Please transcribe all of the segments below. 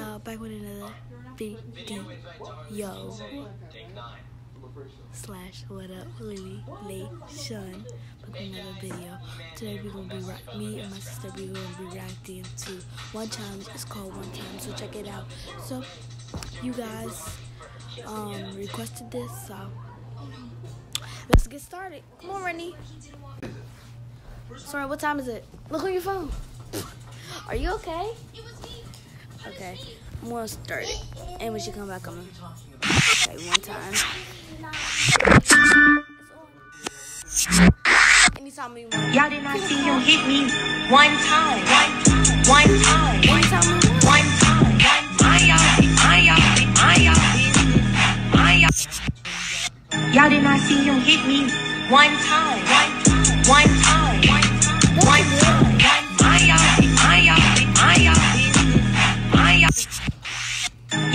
back with another video slash what up Lily Nation back with another video. Today we're gonna be re- me and my sister we're gonna be reacting to one challenge. It's called One Time, so check it out. So you guys um requested this, so let's get started. Come on, Rennie. Sorry, what time is it? Look on your phone. Are you okay? Okay, I'm gonna start it. And when she come back, I'm gonna okay one time. Anytime we want. Y'all did not see you hit me one time, one time, Anytime we want. one time. I I I I I Y'all did not see you hit me one time, one time, one time. I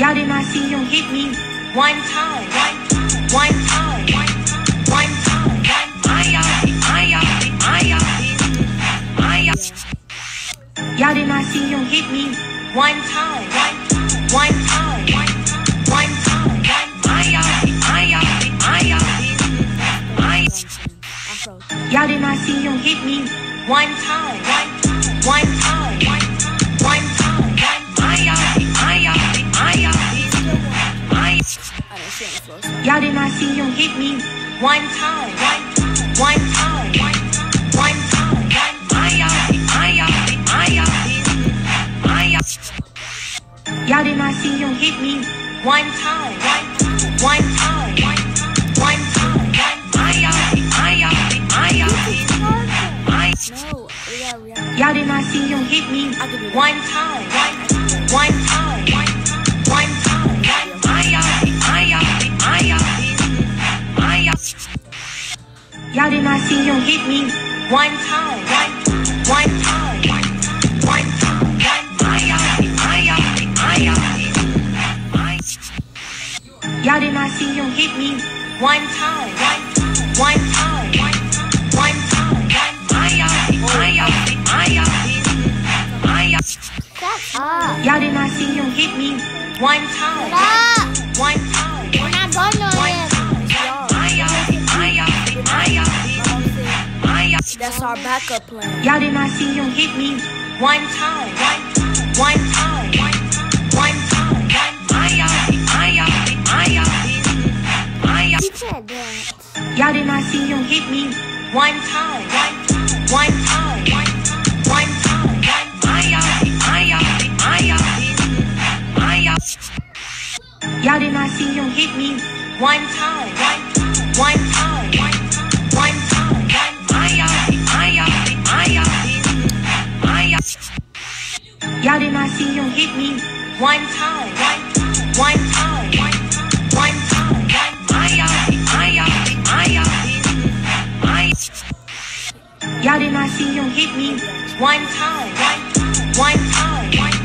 Y'all did not see you hit me one time, one time, one time. I I Y'all did not see you hit me one time, one time, one time. Y'all did not see you hit me one time, one time, one time, one time, one time. I I Y'all did not see you hit me. One time, one time, one time. No, we gotta react. Y'all did not see you hit me. One time, one time, Y'all did not see you hit me one time, one time, one time. Y'all did not see you hit me one time, one time, one time. Y'all did not see you hit me one time, one time, We're not done on one time. That's our backup plan. Y'all did not see you hit me one time, one time, one time. Can't dance. Y'all did not see you hit me one time, one time, one time. Y'all did not see you hit me one time, one time, one time. Y'all did not see you hit me. One time, one time, one time. Y'all did not see you hit me. One time, one time, one time,